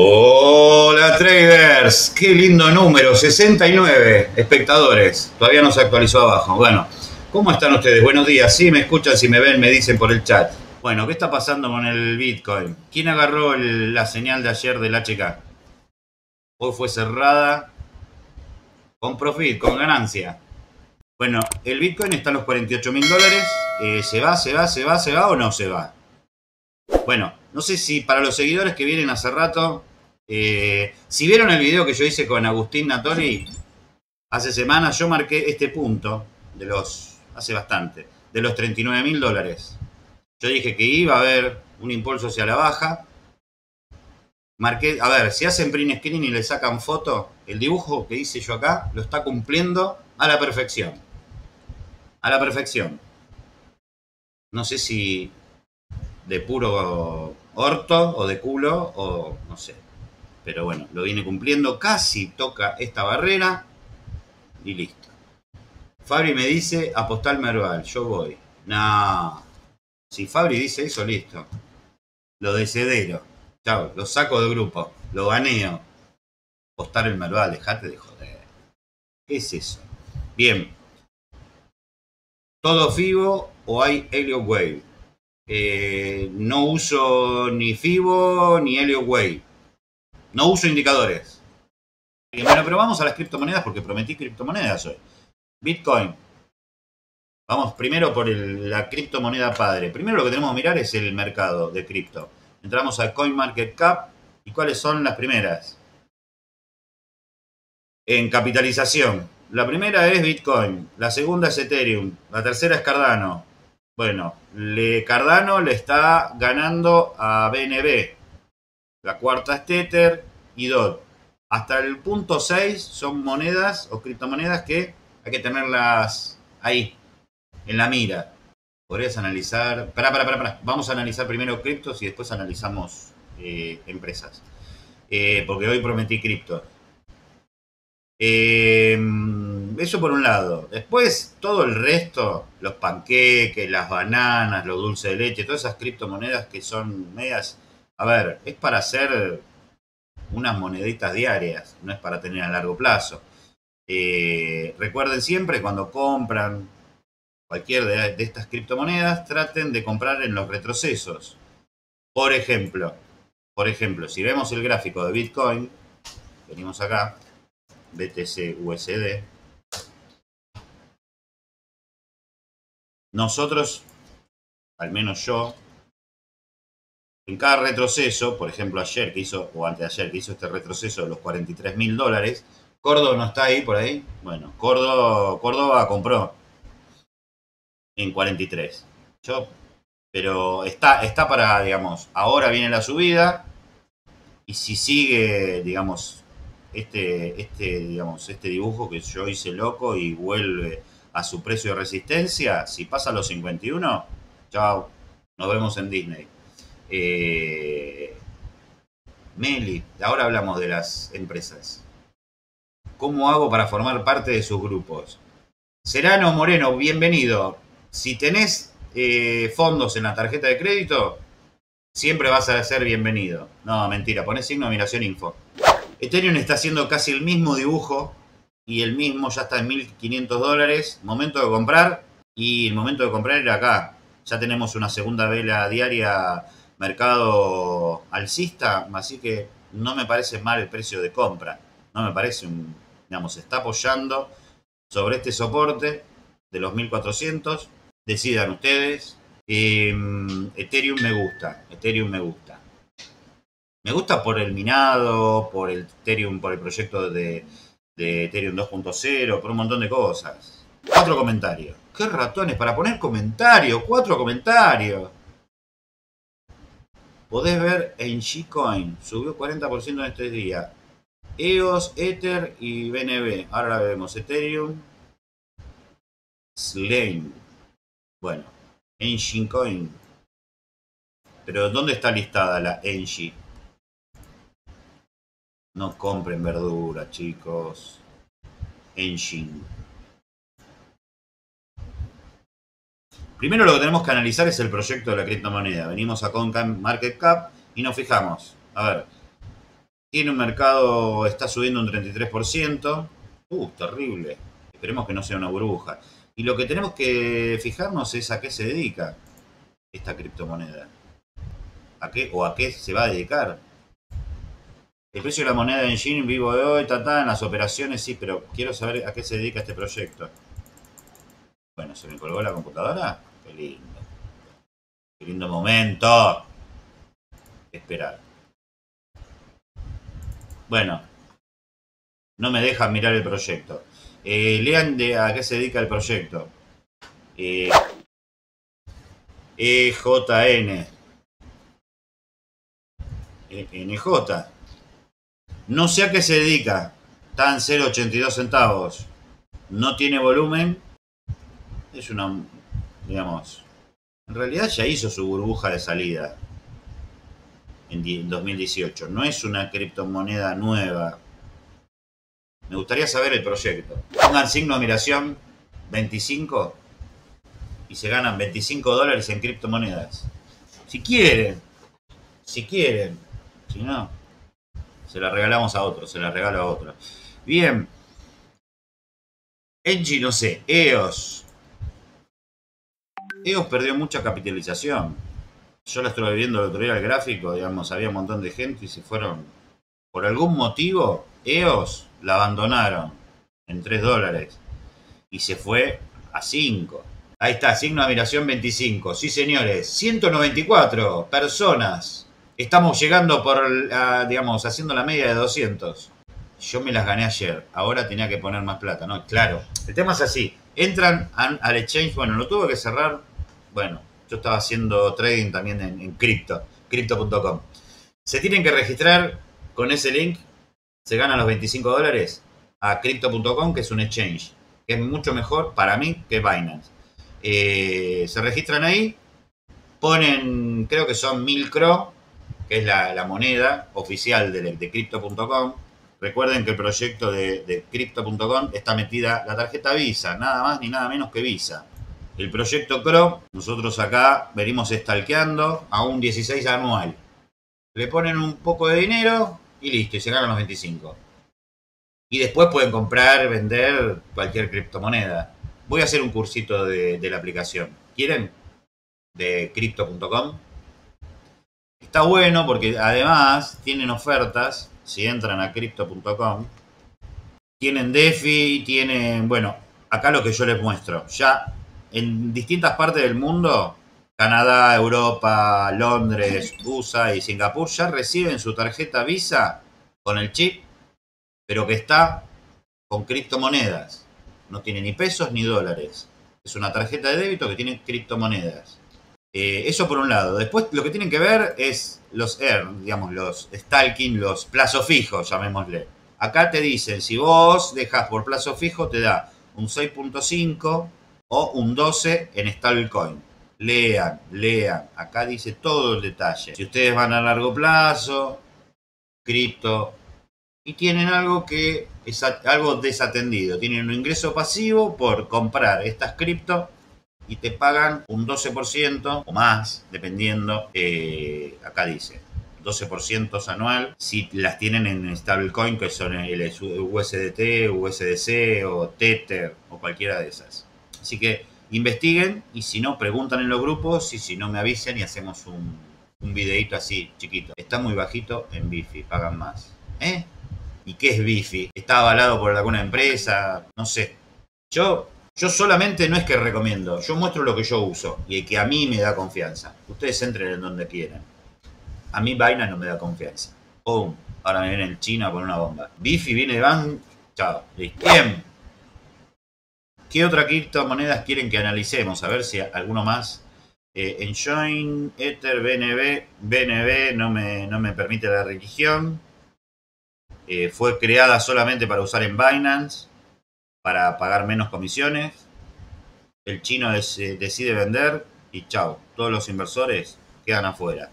Hola traders, qué lindo número, 69 espectadores, todavía no se actualizó abajo. Bueno, ¿cómo están ustedes? Buenos días, si me escuchan, si me ven, me dicen por el chat. Bueno, ¿qué está pasando con el Bitcoin? ¿Quién agarró la señal de ayer del HK? Hoy fue cerrada con profit, con ganancia. Bueno, el Bitcoin está en los 48 mil dólares. Eh, ¿Se va, se va, se va, se va o no se va? Bueno, no sé si para los seguidores que vienen hace rato, eh, si vieron el video que yo hice con Agustín Natori hace semanas, yo marqué este punto de los, hace bastante, de los 39 mil dólares. Yo dije que iba a haber un impulso hacia la baja. Marqué, a ver, si hacen print screen y le sacan foto, el dibujo que hice yo acá lo está cumpliendo a la perfección. A la perfección. No sé si de puro orto o de culo o no sé. Pero bueno, lo viene cumpliendo, casi toca esta barrera y listo. Fabri me dice apostar Merval, yo voy. No. Si Fabri dice eso, listo. Lo de Cedero. Chao, lo saco del grupo. Lo baneo. Apostar el Merval, dejate de joder. ¿Qué es eso? Bien. ¿Todo FIBO o hay Helio Wave? Eh, no uso ni FIBO ni Helio Wave. No uso indicadores. Bueno, pero vamos a las criptomonedas porque prometí criptomonedas hoy. Bitcoin. Vamos primero por la criptomoneda padre. Primero lo que tenemos que mirar es el mercado de cripto. Entramos a CoinMarketCap y cuáles son las primeras. En capitalización. La primera es Bitcoin, la segunda es Ethereum, la tercera es Cardano, bueno, le, Cardano le está ganando a BNB. La cuarta es Tether y DOT. Hasta el punto 6 son monedas o criptomonedas que hay que tenerlas ahí, en la mira. Podrías analizar. Pará, pará, pará, Vamos a analizar primero criptos y después analizamos eh, empresas. Eh, porque hoy prometí criptos. Eh, eso por un lado. Después, todo el resto, los panqueques, las bananas, los dulces de leche, todas esas criptomonedas que son medias. A ver, es para hacer unas moneditas diarias, no es para tener a largo plazo. Eh, recuerden siempre cuando compran cualquier de, de estas criptomonedas, traten de comprar en los retrocesos. Por ejemplo, por ejemplo, si vemos el gráfico de Bitcoin, venimos acá, BTC USD, nosotros, al menos yo, en cada retroceso, por ejemplo ayer que hizo, o antes de ayer que hizo este retroceso de los 43 mil dólares, Córdoba no está ahí por ahí. Bueno, Córdoba, Córdoba compró en 43. Yo, pero está, está para, digamos, ahora viene la subida y si sigue, digamos, este, este, digamos, este dibujo que yo hice loco y vuelve a su precio de resistencia, si pasa a los 51, chao, nos vemos en Disney. Eh, Meli, ahora hablamos de las empresas. ¿Cómo hago para formar parte de sus grupos? Serano Moreno, bienvenido. Si tenés eh, fondos en la tarjeta de crédito, siempre vas a ser bienvenido. No, mentira, pones signo de admiración info. Ethereum está haciendo casi el mismo dibujo y el mismo ya está en 1500 dólares. Momento de comprar y el momento de comprar era acá. Ya tenemos una segunda vela diaria mercado alcista, así que no me parece mal el precio de compra. No me parece un, digamos, se está apoyando sobre este soporte de los 1400. Decidan ustedes. Em, Ethereum me gusta. Ethereum me gusta. Me gusta por el minado, por el Ethereum, por el proyecto de, de Ethereum 2.0, por un montón de cosas. Cuatro comentarios. ¡Qué ratones! Para poner comentarios, cuatro comentarios. Podés ver en Gcoin, subió 40% en este día. EOS, Ether y BNB. Ahora vemos. Ethereum. Slane. Bueno, Engine Coin. Pero ¿dónde está listada la Engie? No compren verdura, chicos. Engine. Primero lo que tenemos que analizar es el proyecto de la criptomoneda. Venimos a Market Cap y nos fijamos. A ver, Tiene un mercado, está subiendo un 33%. Uh, terrible. Esperemos que no sea una burbuja. Y lo que tenemos que fijarnos es a qué se dedica esta criptomoneda. ¿A qué o a qué se va a dedicar? El precio de la moneda en Shin vivo de hoy, está en las operaciones, sí, pero quiero saber a qué se dedica este proyecto. Bueno, ¿se me colgó la computadora? Qué lindo. Lindo momento. Esperar. Bueno, no me dejan mirar el proyecto. Eh, lean de a qué se dedica el proyecto. Eh, EJN. NJ. No sé a qué se dedica. En 0,82 centavos. No tiene volumen. Es una, digamos, en realidad ya hizo su burbuja de salida en 2018. No es una criptomoneda nueva. Me gustaría saber el proyecto. Pongan signo de admiración 25 y se ganan 25 dólares en criptomonedas. Si quieren, si quieren, si no, se la regalamos a otro, se la regalo a otro. Bien. Engie, no sé, EOS. EOS perdió mucha capitalización. Yo la estuve viendo el otro día el gráfico, digamos, había un montón de gente y se fueron. Por algún motivo, EOS la abandonaron en 3 dólares y se fue a 5. Ahí está, signo de admiración 25. Sí, señores, 194 personas. Estamos llegando por, digamos, haciendo la media de 200. Yo me las gané ayer, ahora tenía que poner más plata, ¿no? Claro, el tema es así. Entran al exchange, bueno, lo tuve que cerrar. Bueno, yo estaba haciendo trading también en, cripto, crypto.com. Se tienen que registrar con ese link se ganan los 25 dólares a crypto.com, que es un exchange, que es mucho mejor para mí que Binance. Eh, se registran ahí, ponen, creo que son 1000 CRO, que es la, moneda oficial de, de crypto.com. Recuerden que el proyecto de, de crypto.com está metida la tarjeta Visa, nada más ni nada menos que Visa. El proyecto CRO, nosotros acá venimos stalkeando a un 16 anual. Le ponen un poco de dinero, y listo, y se ganan los 25. Y después pueden comprar, vender cualquier criptomoneda. Voy a hacer un cursito de, la aplicación. ¿Quieren? De crypto.com. Está bueno porque además tienen ofertas. Si entran a crypto.com, tienen DeFi, tienen, bueno, acá lo que yo les muestro. Ya en distintas partes del mundo Canadá, Europa, Londres, USA y Singapur ya reciben su tarjeta Visa con el chip, pero que está con criptomonedas. No tiene ni pesos ni dólares. Es una tarjeta de débito que tiene criptomonedas. Eh, eso por un lado. Después lo que tienen que ver es los ERN, digamos, los stalking, los plazos fijos, llamémosle. Acá te dicen, si vos dejas por plazo fijo, te da un 6.5 o un 12 en stablecoin lean, lean. Acá dice todo el detalle. Si ustedes van a largo plazo, cripto, y tienen algo que es algo desatendido. Tienen un ingreso pasivo por comprar estas cripto y te pagan un 12% o más, dependiendo, eh, acá dice, 12% anual si las tienen en stablecoin que son el USDT, USDC o Tether o cualquiera de esas. Así que investiguen y si no, preguntan en los grupos y si no me avisen y hacemos un, un videito así, chiquito. Está muy bajito en Bifi, pagan más. ¿Eh? ¿Y qué es Bifi? ¿Está avalado por alguna empresa? No sé. Yo, yo solamente no es que recomiendo, yo muestro lo que yo uso y que a mí me da confianza. Ustedes entren en donde quieran. A mí Vaina no me da confianza. ¡Pum! Ahora me viene el chino con una bomba. Bifi viene de van. Chao. Bien. ¿Qué otra criptomonedas quieren que analicemos? A ver si alguno más. Eh, Enjoin, Ether, BNB. BNB no me, no me permite la religión. Eh, fue creada solamente para usar en Binance, para pagar menos comisiones. El chino decide vender y chao, todos los inversores quedan afuera.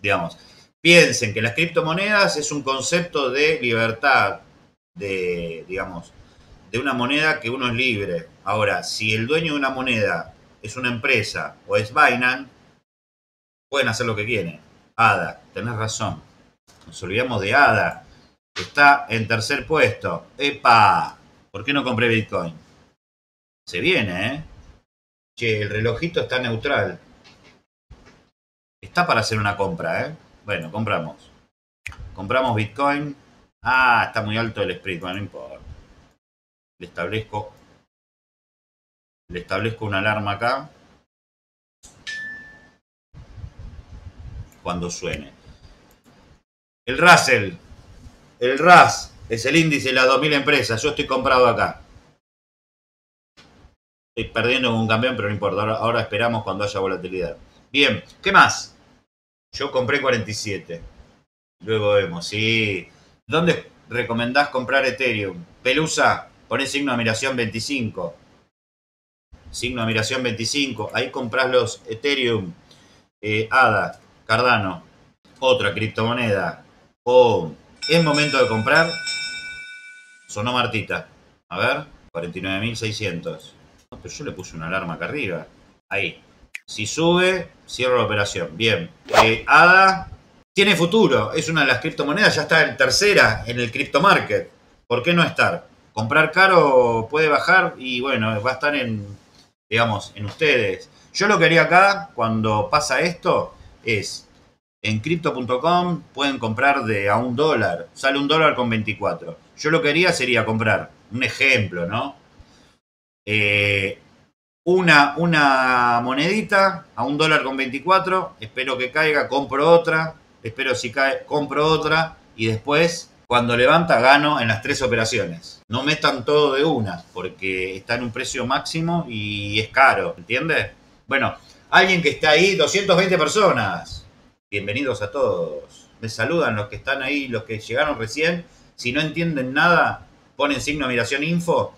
Digamos, piensen que las criptomonedas es un concepto de libertad, de, digamos, de una moneda que uno es libre. Ahora, si el dueño de una moneda es una empresa o es Binance, pueden hacer lo que quieren. ADA, tenés razón. Nos olvidamos de ADA. Está en tercer puesto. ¡Epa! ¿Por qué no compré Bitcoin? Se viene, ¿eh? Che, el relojito está neutral. Está para hacer una compra, ¿eh? Bueno, compramos. Compramos Bitcoin. Ah, está muy alto el spread. Bueno, no importa. Le establezco. Le establezco una alarma acá. Cuando suene. El Russell. El RAS es el índice de las 2000 empresas. Yo estoy comprado acá. Estoy perdiendo con un campeón, pero no importa. Ahora, esperamos cuando haya volatilidad. Bien, ¿qué más? Yo compré 47. Luego vemos, sí. ¿Dónde recomendás comprar Ethereum? Pelusa, poné signo de admiración 25. Signo de admiración 25. Ahí compras los Ethereum. Eh, ADA, Cardano. Otra criptomoneda. Oh, es momento de comprar. Sonó Martita. A ver, 49.600. No, pero yo le puse una alarma acá arriba. Ahí. Si sube, cierro la operación. Bien. Eh, ADA tiene futuro. Es una de las criptomonedas. Ya está en tercera en el crypto market. ¿Por qué no estar? Comprar caro puede bajar y bueno, va a estar en, digamos, en ustedes. Yo lo que haría acá, cuando pasa esto, es en crypto.com pueden comprar de a un dólar. Sale un dólar con 24. Yo lo que haría sería comprar, un ejemplo, ¿no? Eh, una, una monedita a un dólar con 24, espero que caiga, compro otra, espero si cae, compro otra y después cuando levanta gano en las tres operaciones. No metan todo de una porque está en un precio máximo y es caro, ¿entiendes? Bueno, alguien que está ahí, 220 personas. Bienvenidos a todos. Me saludan los que están ahí, los que llegaron recién. Si no entienden nada, ponen signo de admiración info,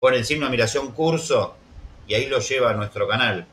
ponen signo de admiración curso y ahí lo lleva nuestro canal.